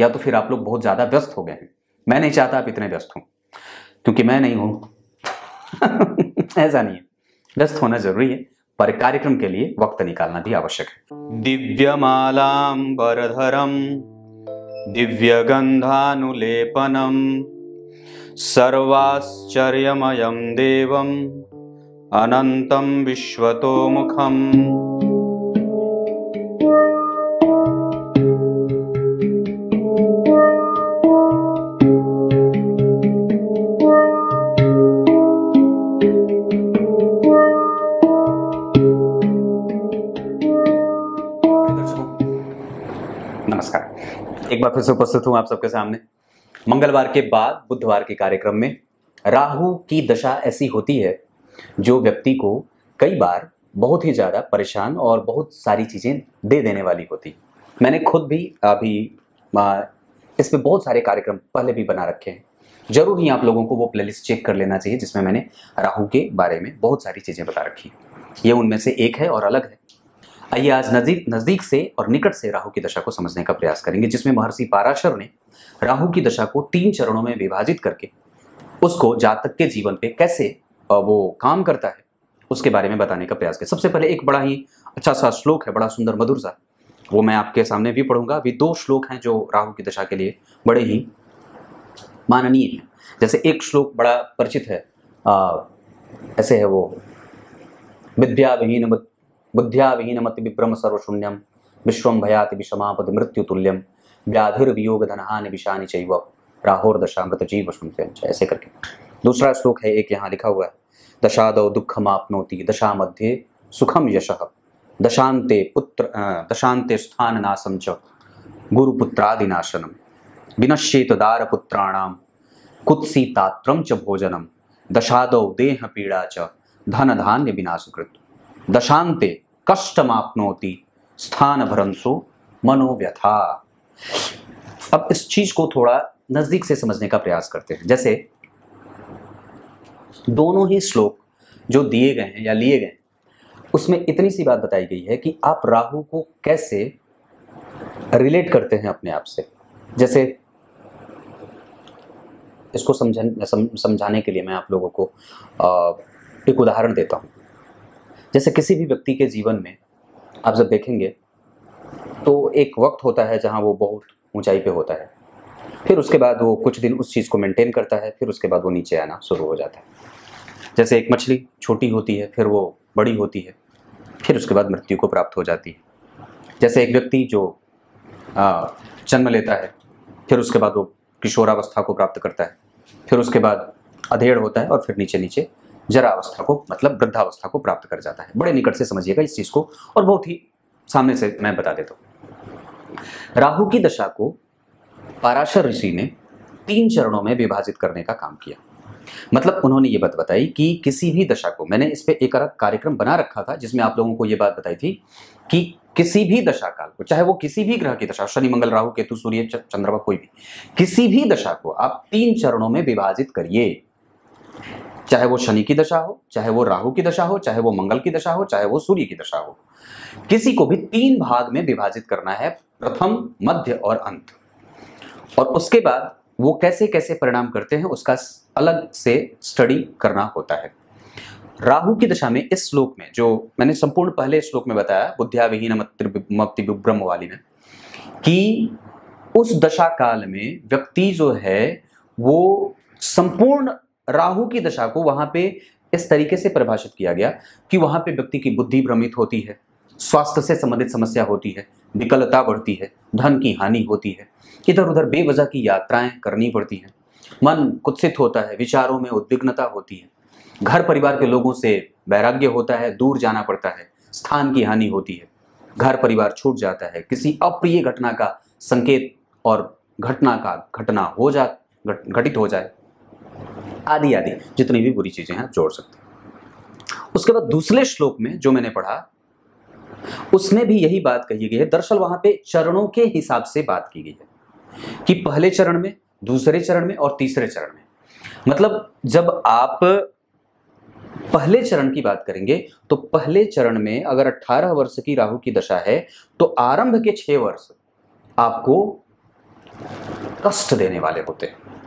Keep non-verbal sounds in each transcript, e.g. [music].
या तो फिर आप लोग बहुत ज़्यादा व्यस्त हो गए हैं। मैं नहीं चाहता आप इतने व्यस्त हों, क्योंकि मैं नहीं हूँ। [laughs] ऐसा नहीं है। व्यस्त होना ज़रूरी है, पर कार्यक्रम के लिए वक्त निकालना भी आवश्यक है। दिव्य मालाम बरधरम दिव्यमालाम्बरधरम दिव्यगंधानुलेपनम सर्वाश्चर्यमयं देवम अनंतम विश्वतोमुखम। एक बार फिर से उपस्थित हूँ आप सबके सामने। मंगलवार के बाद, बुधवार के कार्यक्रम में राहु की दशा ऐसी होती है जो व्यक्ति को कई बार बहुत ही ज़्यादा परेशान और बहुत सारी चीज़ें दे देने वाली होती। मैंने खुद भी अभी इस पर बहुत सारे कार्यक्रम पहले भी बना रखे हैं। ज़रूर ही आप लोगों को वो प्लेलिस्ट चेक कर लेना चाहिए जिसमें मैंने राहु के बारे में बहुत सारी चीज़ें बता रखी ये उनमें से एक है और अलग है। आइए आज नज़दीक नज़दीक से और निकट से राहु की दशा को समझने का प्रयास करेंगे जिसमें महर्षि पाराशर ने राहु की दशा को तीन चरणों में विभाजित करके उसको जातक के जीवन पे कैसे वो काम करता है उसके बारे में बताने का प्रयास किया। सबसे पहले एक बड़ा ही अच्छा सा श्लोक है बड़ा सुंदर मधुर सा वो मैं आपके सामने भी पढ़ूँगा। अभी दो श्लोक हैं जो राहु की दशा के लिए बड़े ही माननीय हैं। जैसे एक श्लोक बड़ा परिचित है आ, ऐसे है वो विद्या विहीन बुद्ध्या विहीनमति विभ्रम सर्वशून्यम विश्वम भयाति विषमापति मृत्यु तुल्यम व्याधिर्वियोग धनहानि विषानि चैव। राहोर दशा मृत जीव ऐसे करके दूसरा श्लोक है, एक यहाँ लिखा हुआ है। दशादौ दुखम आपनोति दशा मध्य सुखम यश। दशांते पुत्र दशांते स्थान नाशम च गुरुपुत्रादिनाशनम। विनश्येत दार पुत्राणाम भोजनम। दशादौ देह पीड़ा च धन धान्य विनाशकृत दशांते कष्टमापनोति। स्थान भ्रंशो मनोव्यथा। अब इस चीज़ को थोड़ा नज़दीक से समझने का प्रयास करते हैं। जैसे दोनों ही श्लोक जो दिए गए हैं या लिए गए उसमें इतनी सी बात बताई गई है कि आप राहु को कैसे रिलेट करते हैं अपने आप से। जैसे इसको समझ समझाने के लिए मैं आप लोगों को एक उदाहरण देता हूँ। जैसे किसी भी व्यक्ति के जीवन में आप जब देखेंगे तो एक वक्त होता है जहाँ वो बहुत ऊंचाई पे होता है। फिर उसके बाद वो कुछ दिन उस चीज़ को मेंटेन करता है, फिर उसके बाद वो नीचे आना शुरू हो जाता है। जैसे एक मछली छोटी होती है, फिर वो बड़ी होती है, फिर उसके बाद मृत्यु को प्राप्त हो जाती है। जैसे एक व्यक्ति जो जन्म लेता है, फिर उसके बाद वो किशोरावस्था को प्राप्त करता है, फिर उसके बाद अधेड़ होता है और फिर नीचे नीचे जरा अवस्था को मतलब वृद्धावस्था को प्राप्त कर जाता है। बड़े निकट से समझिएगा इस चीज़ को, और बहुत ही सामने से मैं बता देता हूँ। राहु की दशा को पाराशर ऋषि ने तीन चरणों में विभाजित करने का काम किया। मतलब उन्होंने ये बात बताई कि किसी भी दशा को, मैंने इस पे एक अलग कार्यक्रम बना रखा था, जिसमें आप लोगों को ये बात बताई थी कि किसी भी दशा काल को, चाहे वो किसी भी ग्रह की दशा, शनि, मंगल, राहु, केतु, सूर्य चंद्रमा, कोई भी, किसी भी दशा को आप तीन चरणों में विभाजित करिए। चाहे वो शनि की दशा हो, चाहे वो राहु की दशा हो, चाहे वो मंगल की दशा हो, चाहे वो सूर्य की दशा हो, किसी को भी तीन भाग में विभाजित करना है, प्रथम, मध्य और अंत। और उसके बाद वो कैसे कैसे परिणाम करते हैं, उसका अलग से स्टडी करना होता है। राहु की दशा में इस श्लोक में, जो मैंने संपूर्ण पहले श्लोक में बताया बुद्धिया विहीन वाली में, कि उस दशा काल में व्यक्ति जो है, वो संपूर्ण राहु की दशा को वहाँ पे इस तरीके से परिभाषित किया गया कि वहाँ पे व्यक्ति की बुद्धि भ्रमित होती है, स्वास्थ्य से संबंधित समस्या होती है, विकलता बढ़ती है, धन की हानि होती है इधर उधर बेवजह की यात्राएँ करनी पड़ती हैं, मन कुत्सित होता है, विचारों में उद्विग्नता होती है, घर परिवार के लोगों से वैराग्य होता है, दूर जाना पड़ता है, स्थान की हानि होती है, घर परिवार छूट जाता है, किसी अप्रिय घटना का संकेत और घटना का घटना हो जा घटित हो जाए आदि आदि, जितनी भी बुरी चीज़ें हैं जोड़ सकते उसके बाद दूसरे श्लोक में जो मैंने पढ़ा, उसमें भी यही बात कही गई है। दरअसल वहाँ पे चरणों के हिसाब से बात की गई है कि पहले चरण में, दूसरे चरण में और तीसरे चरण में। मतलब जब आप पहले चरण की बात करेंगे तो पहले चरण में अगर 18 वर्ष की राहु की दशा है तो आरंभ के छह वर्ष आपको कष्ट देने वाले होते हैं।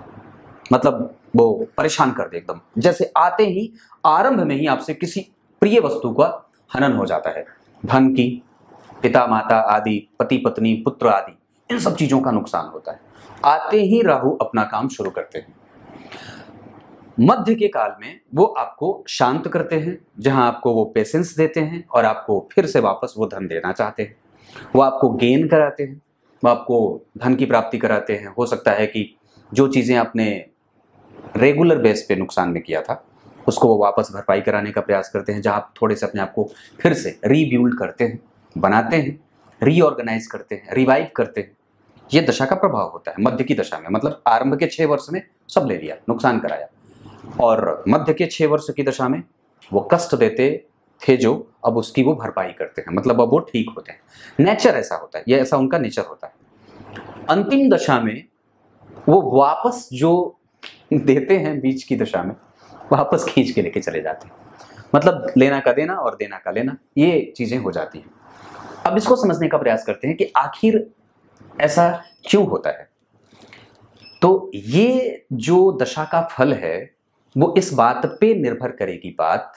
मतलब वो परेशान कर दे एकदम। जैसे आते ही, आरंभ में ही आपसे किसी प्रिय वस्तु का हनन हो जाता है। धन की पिता माता आदि पति पत्नी पुत्र आदि, इन सब चीज़ों का नुकसान होता है। आते ही राहु अपना काम शुरू करते हैं। मध्य के काल में वो आपको शांत करते हैं, जहाँ आपको वो पेशेंस देते हैं और आपको फिर से वापस वो धन देना चाहते हैं। वो आपको गेन कराते हैं, वो आपको धन की प्राप्ति कराते हैं। हो सकता है कि जो चीज़ें आपने रेगुलर बेस पे नुकसान में किया था, उसको वो वापस भरपाई कराने का प्रयास करते हैं, जहाँ थोड़े से अपने आप को फिर से रीबिल्ड करते हैं, बनाते हैं रीऑर्गेनाइज करते हैं रिवाइव करते हैं। ये दशा का प्रभाव होता है, मध्य की दशा में मतलब आरंभ के छः वर्ष में सब ले लिया, नुकसान कराया। और मध्य के छः वर्ष की दशा में वो कष्ट देते थे जो अब उसकी वो भरपाई करते हैं मतलब अब वो ठीक होते हैं। नेचर ऐसा होता है, ये ऐसा उनका नेचर होता है। अंतिम दशा में वो वापस जो देते हैं बीच की दशा में, वापस खींच के लेके चले जाते हैं। मतलब लेना का देना और देना का लेना, ये चीज़ें हो जाती हैं। अब इसको समझने का प्रयास करते हैं कि आखिर ऐसा क्यों होता है? तो ये जो दशा का फल है, वो इस बात पे निर्भर करेगी बात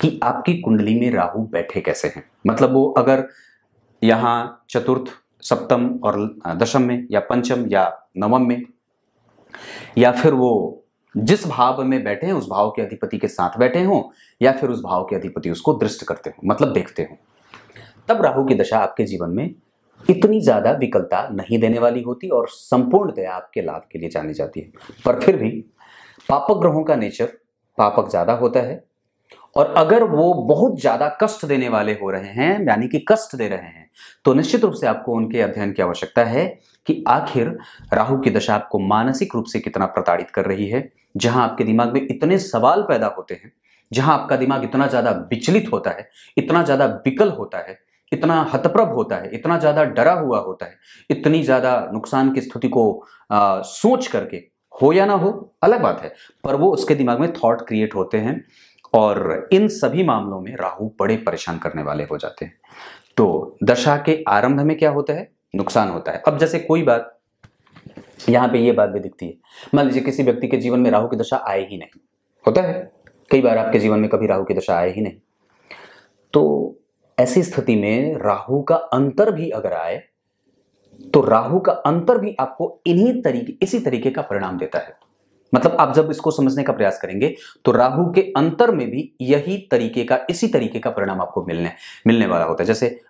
कि आपकी कुंडली में राहु बैठे कैसे हैं। मतलब वो अगर यहाँ चतुर्थ, सप्तम और दशम में या पंचम या नवम में या फिर वो जिस भाव में बैठे हैं, उस भाव के अधिपति के साथ बैठे हों, या फिर उस भाव के अधिपति उसको दृष्ट करते हो मतलब देखते हो। तब राहु की दशा आपके जीवन में इतनी ज़्यादा विकलता नहीं देने वाली होती और संपूर्णतया आपके लाभ के लिए जानी जाती है। पर फिर भी पापक ग्रहों का नेचर पापक ज़्यादा होता है, और अगर वो बहुत ज़्यादा कष्ट देने वाले हो रहे हैं, यानी कि कष्ट दे रहे हैं तो निश्चित रूप से आपको उनके अध्ययन की आवश्यकता है कि आखिर राहु की दशा आपको मानसिक रूप से कितना प्रताड़ित कर रही है जहाँ आपके दिमाग में इतने सवाल पैदा होते हैं जहाँ आपका दिमाग इतना ज़्यादा विचलित होता है इतना ज़्यादा विकल होता है इतना हतप्रभ होता है इतना ज़्यादा डरा हुआ होता है इतनी ज़्यादा नुकसान की स्थिति को आ, सोच करके हो या ना हो अलग बात है पर वो उसके दिमाग में थॉट क्रिएट होते हैं और इन सभी मामलों में राहु बड़े परेशान करने वाले हो जाते हैं। तो दशा के आरंभ में क्या होता है? नुकसान होता है। अब जैसे कोई बात, यहाँ पे ये बात भी दिखती है। मान लीजिए किसी व्यक्ति के जीवन में राहु की दशा आए ही नहीं। होता है? कई बार आपके जीवन में कभी राहु की दशा आए ही नहीं। तो ऐसी स्थिति में राहु का अंतर भी अगर आए तो राहु का अंतर भी आपको इन्हीं तरीके, इसी तरीके का परिणाम देता है। मतलब आप जब इसको समझने का प्रयास करेंगे तो राहु के अंतर में भी यही तरीके का, इसी तरीके का परिणाम आपको मिलने मिलने वाला होता है। जैसे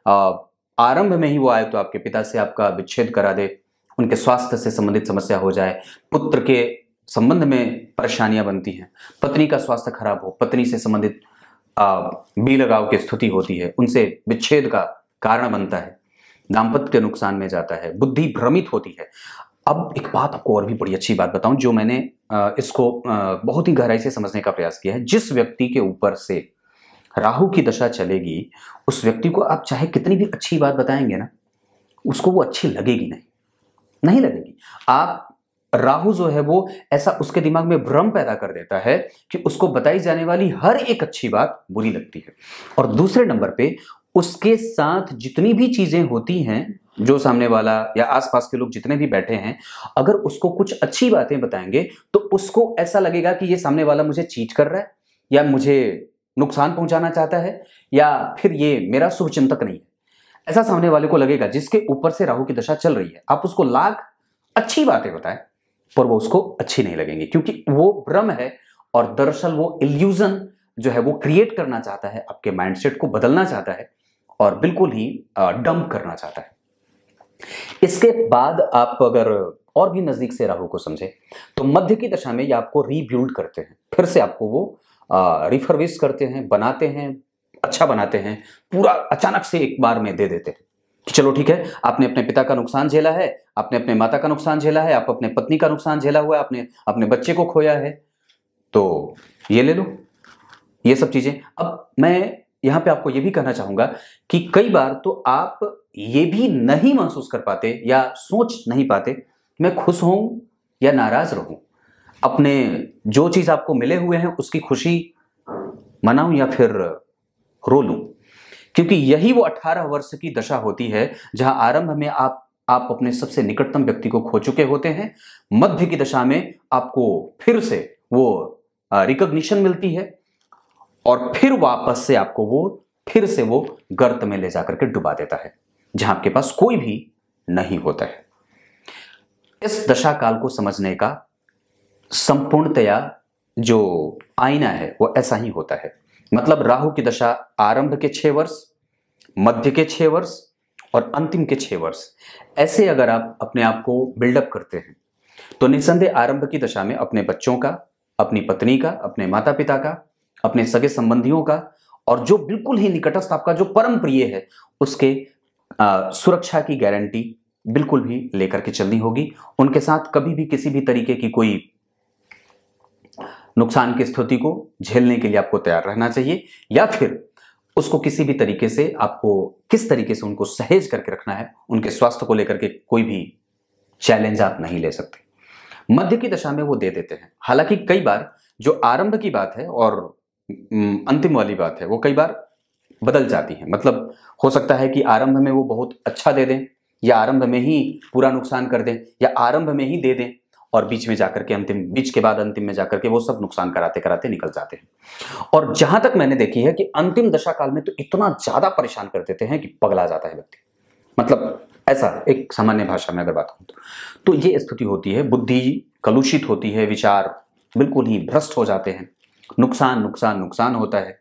आरंभ में ही वो आए तो आपके पिता से आपका विच्छेद करा दे, उनके स्वास्थ्य से संबंधित समस्या हो जाए, पुत्र के संबंध में परेशानियाँ बनती हैं, पत्नी का स्वास्थ्य खराब हो, पत्नी से संबंधित बी लगाव की स्थिति होती है, उनसे विच्छेद का कारण बनता है, दाम्पत्य नुकसान में जाता है, बुद्धि भ्रमित होती है। अब एक बात आपको और भी बड़ी अच्छी बात बताऊँ, जो मैंने इसको बहुत ही गहराई से समझने का प्रयास किया है। जिस व्यक्ति के ऊपर से राहु की दशा चलेगी, उस व्यक्ति को आप चाहे कितनी भी अच्छी बात बताएँगे ना, उसको वो अच्छी लगेगी नहीं। नहीं लगेगी। आप, राहु जो है वो ऐसा उसके दिमाग में भ्रम पैदा कर देता है कि उसको बताई जाने वाली हर एक अच्छी बात बुरी लगती है। और दूसरे नंबर पे, उसके साथ जितनी भी चीज़ें होती हैं जो सामने वाला या आसपास के लोग जितने भी बैठे हैं, अगर उसको कुछ अच्छी बातें बताएँगे तो उसको ऐसा लगेगा कि ये सामने वाला मुझे चीट कर रहा है, या मुझे नुकसान पहुंचाना चाहता है, या फिर ये मेरा शुभ चिंतक नहीं है। ऐसा सामने वाले को लगेगा जिसके ऊपर से राहु की दशा चल रही है। आप उसको लाख अच्छी बातें बताएँ, पर वो उसको अच्छी नहीं लगेंगी, क्योंकि वो भ्रम है और दरअसल वो इल्यूजन जो है वो क्रिएट करना चाहता है, आपके माइंडसेट को बदलना चाहता है और बिल्कुल ही डंप करना चाहता है। इसके बाद आप अगर और भी नज़दीक से राहु को समझे तो मध्य की दशा में ये आपको रीबिल्ड करते हैं। फिर से आपको वो रिफर्विश करते हैं, बनाते हैं अच्छा बनाते हैं, पूरा अचानक से एक बार में दे देते हैं। कि चलो ठीक है, आपने अपने पिता का नुकसान झेला है, आपने अपने माता का नुकसान झेला है, आप अपने पत्नी का नुकसान झेला हुआ है, आपने अपने बच्चे को खोया है तो ये ले लो, ये सब चीज़ें। अब मैं यहाँ पे आपको ये भी कहना चाहूँगा कि कई बार तो आप ये भी नहीं महसूस कर पाते या सोच नहीं पाते मैं खुश हूँ या नाराज़ रहूँ। अपने जो चीज़ आपको मिले हुए हैं, उसकी खुशी मनाऊं या फिर रो लूँ। क्योंकि यही वो 18 वर्ष की दशा होती है, जहाँ आरंभ में आप आप अपने सबसे निकटतम व्यक्ति को खो चुके होते हैं, मध्य की दशा में आपको फिर से वो रिकॉग्निशन मिलती है। और फिर वापस से आपको वो, फिर से वो गर्त में ले जाकर के डुबा देता है, जहाँ आपके पास कोई भी नहीं होता है। इस दशा काल को समझने का संपूर्णतया जो आईना है, वो ऐसा ही होता है। मतलब राहु की दशा आरंभ के छह वर्ष, मध्य के छह वर्ष और अंतिम के छह वर्ष। ऐसे अगर आप अपने आप को बिल्डअप करते हैं तो निसंदेह आरंभ की दशा में अपने बच्चों का, अपनी पत्नी का, अपने माता पिता का अपने सगे संबंधियों का और जो बिल्कुल ही निकटस्थ आपका जो परम प्रिय है उसके आ, सुरक्षा की गारंटी बिल्कुल भी लेकर के चलनी होगी। उनके साथ कभी भी किसी भी तरीके की कोई नुकसान की स्थिति को झेलने के लिए आपको तैयार रहना चाहिए या फिर उसको किसी भी तरीके से आपको किस तरीके से उनको सहेज करके रखना है उनके स्वास्थ्य को लेकर के कोई भी चैलेंज आप नहीं ले सकते। मध्य की दशा में वो दे देते हैं। हालाँकि कई बार जो आरंभ की बात है और अंतिम वाली बात है। वो कई बार बदल जाती है। मतलब हो सकता है कि आरंभ में वो बहुत अच्छा दे दें या आरंभ में ही पूरा नुकसान कर दें या आरंभ में ही दे दें और बीच में जाकर के अंतिम बीच के बाद अंतिम में जाकर के वो सब नुकसान कराते कराते निकल जाते हैं। और जहाँ तक मैंने देखी है कि अंतिम दशा काल में तो इतना ज़्यादा परेशान कर देते हैं कि पगला जाता है व्यक्ति। मतलब ऐसा एक सामान्य भाषा में अगर बात करूँ तो, तो ये स्थिति होती है बुद्धि कलुषित होती है विचार बिल्कुल ही भ्रष्ट हो जाते हैं। नुकसान नुकसान नुकसान होता है।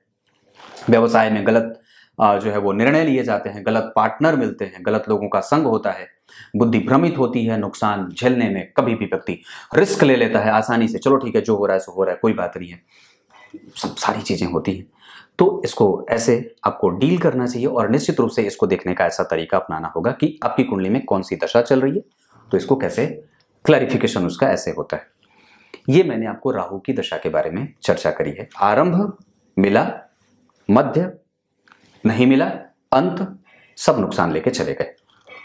व्यवसाय में गलत जो है वो निर्णय लिए जाते हैं, गलत पार्टनर मिलते हैं, गलत लोगों का संग होता है। बुद्धि भ्रमित होती है, नुकसान झेलने में कभी भी व्यक्ति रिस्क ले लेता है आसानी से। चलो ठीक है, जो हो रहा है सो हो रहा है, कोई बात नहीं है। सब सारी चीज़ें होती हैं। तो इसको ऐसे आपको डील करना चाहिए और निश्चित रूप से इसको देखने का ऐसा तरीका अपनाना होगा कि आपकी कुंडली में कौन सी दशा चल रही है तो इसको कैसे क्लैरिफिकेशन उसका ऐसे होता है। ये मैंने आपको राहु की दशा के बारे में चर्चा करी है। आरंभ मिला, मध्य नहीं मिला, अंत सब नुकसान लेके चले गए।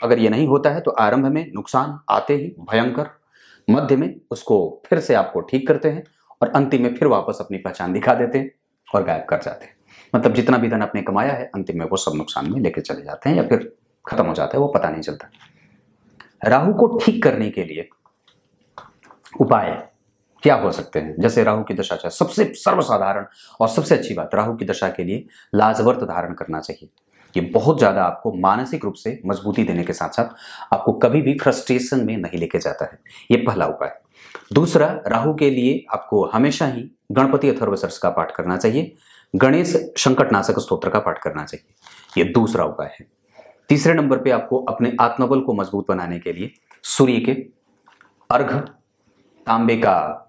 अगर ये नहीं होता है तो आरंभ में नुकसान आते ही भयंकर, मध्य में उसको फिर से आपको ठीक करते हैं और अंतिम में फिर वापस अपनी पहचान दिखा देते हैं और गायब कर जाते हैं। मतलब जितना भी धन आपने कमाया है, अंतिम में वो सब नुकसान में लेके चले जाते हैं या फिर खत्म हो जाता है, वो पता नहीं चलता। राहु को ठीक करने के लिए उपाय क्या हो सकते हैं? जैसे राहु की दशा चाहे, सबसे सर्वसाधारण और सबसे अच्छी बात, राहु की दशा के लिए लाजवर्त धारण करना चाहिए। ये बहुत ज़्यादा आपको मानसिक रूप से मजबूती देने के साथ साथ आपको कभी भी फ्रस्ट्रेशन में नहीं लेके जाता है। ये पहला उपाय। दूसरा, राहु के लिए आपको हमेशा ही गणपति अथर्वसर्स का पाठ करना चाहिए। गणेश संकटनाशक स्त्रोत्र का पाठ करना चाहिए। ये दूसरा उपाय है। तीसरे नंबर पे आपको अपने आत्मबल को मज़बूत बनाने के लिए सूर्य के अर्घ, तांबे का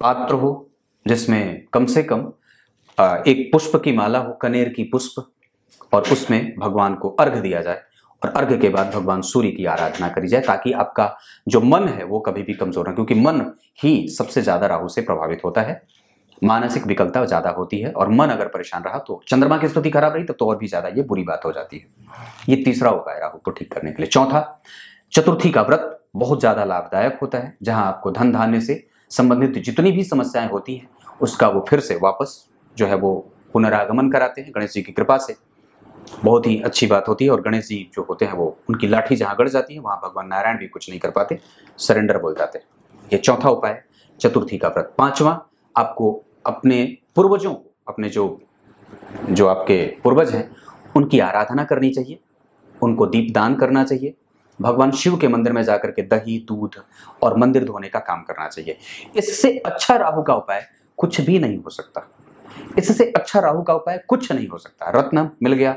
पात्र हो, जिसमें कम से कम एक पुष्प की माला हो, कनेर की पुष्प, और उसमें भगवान को अर्घ दिया जाए, और अर्घ के बाद भगवान सूर्य की आराधना करी जाए, ताकि आपका जो मन है, वो कभी भी कमज़ोर ना क्योंकि मन ही सबसे ज़्यादा राहु से प्रभावित होता है। मानसिक विकलता ज़्यादा होती है, और मन अगर परेशान रहा तो चंद्रमा की स्थिति खराब रही, तब तो और भी ज़्यादा ये बुरी बात हो जाती है। ये तीसरा उपाय राहु को ठीक करने के लिए। चौथा, चतुर्थी का व्रत बहुत ज़्यादा लाभदायक होता है, जहाँ आपको धन धान्य से संबंधित जितनी भी समस्याएँ होती हैं, उसका वो फिर से वापस जो है वो पुनरागमन कराते हैं गणेश जी की कृपा से। बहुत ही अच्छी बात होती है और गणेश जी जो होते हैं वो, उनकी लाठी जहाँ गड़ जाती है, वहाँ भगवान नारायण भी कुछ नहीं कर पाते, सरेंडर बोल जाते हैं। ये चौथा उपाय चतुर्थी का व्रत। पांचवा, आपको अपने पूर्वजों को, अपने जो जो आपके पूर्वज हैं, उनकी आराधना करनी चाहिए, उनको दीप दान करना चाहिए भगवान शिव के मंदिर में जाकर के दही, दूध और मंदिर धोने का काम करना चाहिए। इससे अच्छा राहु का उपाय कुछ भी नहीं हो सकता। इससे अच्छा राहु का उपाय कुछ नहीं हो सकता। रत्न मिल गया,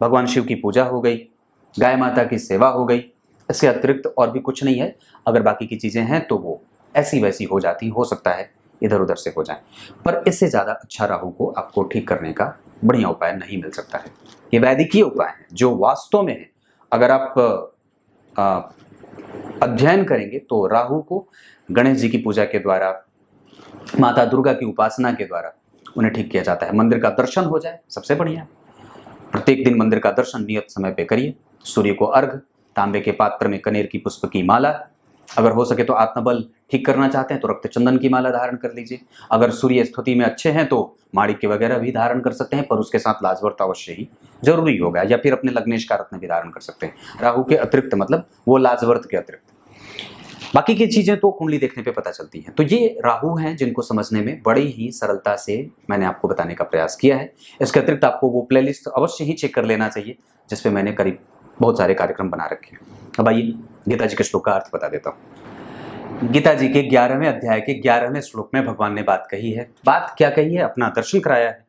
भगवान शिव की पूजा हो गई, गाय माता की सेवा हो गई, इसके अतिरिक्त और भी कुछ नहीं है। अगर बाकी की चीज़ें हैं तो वो ऐसी वैसी हो जाती, हो सकता है इधर उधर से हो जाए। पर इससे ज़्यादा अच्छा राहु को आपको ठीक करने का बढ़िया उपाय नहीं मिल सकता है। ये वैदिकीय उपाय है, जो वास्तव में है। अगर आप अध्ययन करेंगे तो राहु को गणेश जी की पूजा के द्वारा, माता दुर्गा की उपासना के द्वारा उन्हें ठीक किया जाता है। मंदिर का दर्शन हो जाए, सबसे बढ़िया। प्रत्येक दिन मंदिर का दर्शन नियत समय पे करिए। सूर्य को अर्घ, तांबे के पात्र में कनेर की पुष्प की माला अगर हो सके तो आत्मबल ठीक करना चाहते हैं तो रक्त चंदन की माला धारण कर लीजिए। अगर सूर्य स्थिति में अच्छे हैं तो माणिक्य वगैरह भी धारण कर सकते हैं, पर उसके साथ लाजवर्त अवश्य ही ज़रूरी होगा, या फिर अपने लग्नेश का रत्न भी धारण कर सकते हैं। राहु के अतिरिक्त मतलब वो लाजवर्त के अतिरिक्त। बाकी की चीज़ें तो कुंडली देखने पे पता चलती हैं। तो ये राहु हैं जिनको समझने में बड़ी ही सरलता से मैंने आपको बताने का प्रयास किया है। इसके अतिरिक्त आपको वो प्लेलिस्ट अवश्य ही चेक कर लेना चाहिए, जिसपे मैंने करीब बहुत सारे कार्यक्रम बना रखे हैं। अब आइए गीता जी के श्लोक का अर्थ बता देता हूँ। गीता जी के ग्यारहवें अध्याय के ग्यारहवें श्लोक में भगवान ने बात कही है। बात क्या कही है? अपना दर्शन कराया है।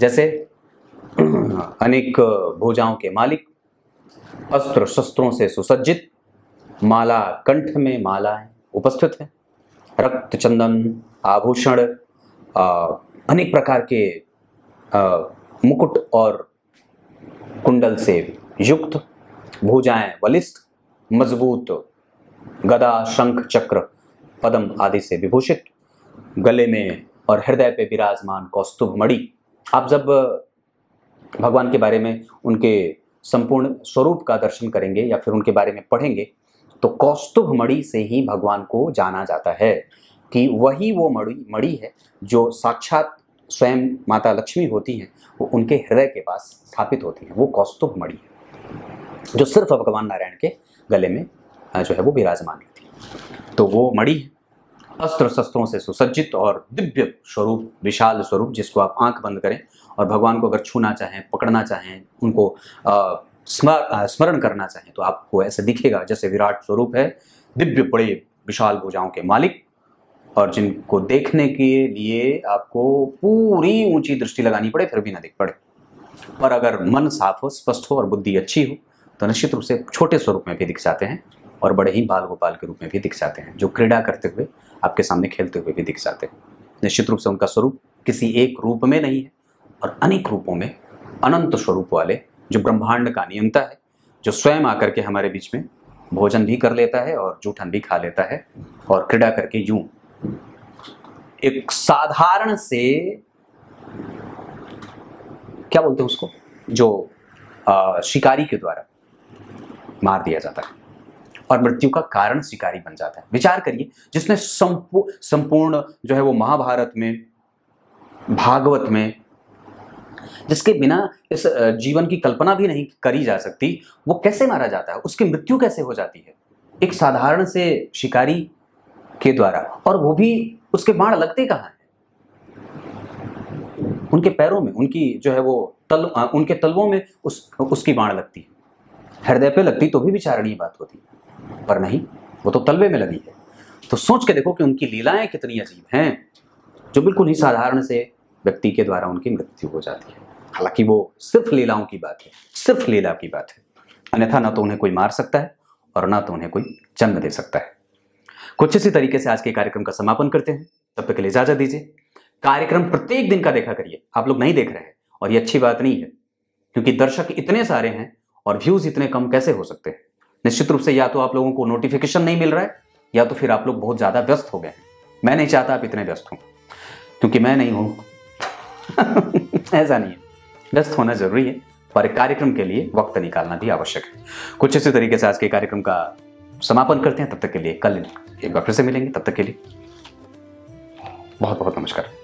जैसे अनेक भोजाओं के मालिक अस्त्र शस्त्रों से सुसज्जित माला कंठ में मालाएँ उपस्थित है। रक्त चंदन आभूषण अनेक प्रकार के आ, मुकुट और कुंडल से युक्त, भुजाएँ बलिष्ठ, मज़बूत, गदा शंख चक्र, पदम आदि से विभूषित, गले में और हृदय पे विराजमान कौस्तुभ मणि। आप जब भगवान के बारे में उनके संपूर्ण स्वरूप का दर्शन करेंगे या फिर उनके बारे में पढ़ेंगे तो कौस्तुभ मणि से ही भगवान को जाना जाता है कि वही वो मणि मणि है जो साक्षात स्वयं माता लक्ष्मी होती हैं, वो उनके हृदय के पास स्थापित होती हैं। वो कौस्तुभ मणि है। जो सिर्फ़ भगवान नारायण के गले में जो है वो विराजमान रहती तो वो मणि अस्त्र शस्त्रों से सुसज्जित और दिव्य स्वरूप, विशाल स्वरूप, जिसको आप आँख बंद करें और भगवान को अगर छूना चाहें, पकड़ना चाहें, उनको स्मरण करना चाहें तो आपको ऐसे दिखेगा जैसे विराट स्वरूप है, दिव्य बड़े विशाल भुजाओं के मालिक। और जिनको देखने के लिए आपको पूरी ऊँची दृष्टि लगानी पड़े, फिर भी ना दिख पड़े। पर अगर मन साफ़ हो, स्पष्ट हो और बुद्धि अच्छी हो तो निश्चित रूप से छोटे स्वरूप में भी दिख जाते हैं और बड़े ही बाल गोपाल के रूप में भी दिख जाते हैं जो क्रीड़ा करते हुए आपके सामने खेलते हुए भी दिख जाते हैं। निश्चित रूप से उनका स्वरूप किसी एक रूप में नहीं है और अनेक रूपों में अनंत स्वरूप वाले जो ब्रह्मांड का नियंता है जो स्वयं आकर के हमारे बीच में भोजन भी कर लेता है और जूठन भी खा लेता है और क्रीड़ा करके यूँ एक साधारण से क्या बोलते हैं उसको? जो आ, शिकारी के द्वारा मार दिया जाता है और मृत्यु का कारण शिकारी बन जाता है। विचार करिए, जिसने संपूर्ण जो है वो महाभारत में, भागवत में, जिसके बिना इस जीवन की कल्पना भी नहीं करी जा सकती, वो कैसे मारा जाता है? उसकी मृत्यु कैसे हो जाती है? एक साधारण से शिकारी के द्वारा। और वो भी, उसके बाण लगते कहाँ हैं? उनके पैरों में, उनकी जो है वो तल उनके तलवों में उस, उसकी बाण लगती है। हृदय पे लगती तो भी विचारणीय बात होती, पर नहीं, वो तो तलबे में लगी है। तो सोच के देखो कि उनकी लीलाएँ कितनी अजीब हैं, जो बिल्कुल ही साधारण से व्यक्ति के द्वारा उनकी मृत्यु हो जाती है। हालाँकि वो सिर्फ़ लीलाओं की बात है, सिर्फ़ लीला की बात है। अन्यथा ना तो उन्हें कोई मार सकता है और ना तो उन्हें कोई जन्म दे सकता है। कुछ इसी तरीके से आज के कार्यक्रम का समापन करते हैं। तब तक के लिए इजाज़त दीजिए। कार्यक्रम प्रत्येक दिन का देखा करिए। आप लोग नहीं देख रहे हैं और ये अच्छी बात नहीं है, क्योंकि दर्शक इतने सारे हैं और व्यूज़ इतने कम कैसे हो सकते हैं? निश्चित रूप से या तो आप लोगों को नोटिफिकेशन नहीं मिल रहा है, या तो फिर आप लोग बहुत ज़्यादा व्यस्त हो गए हैं। मैं नहीं चाहता आप इतने व्यस्त हों, क्योंकि मैं नहीं हूँ। [laughs] ऐसा नहीं है। व्यस्त होना ज़रूरी है पर कार्यक्रम के लिए वक्त निकालना भी आवश्यक है। कुछ इसी तरीके से आज के कार्यक्रम का समापन करते हैं। तब तक के लिए कल एक बार फिर से मिलेंगे। तब तक के लिए बहुत बहुत नमस्कार।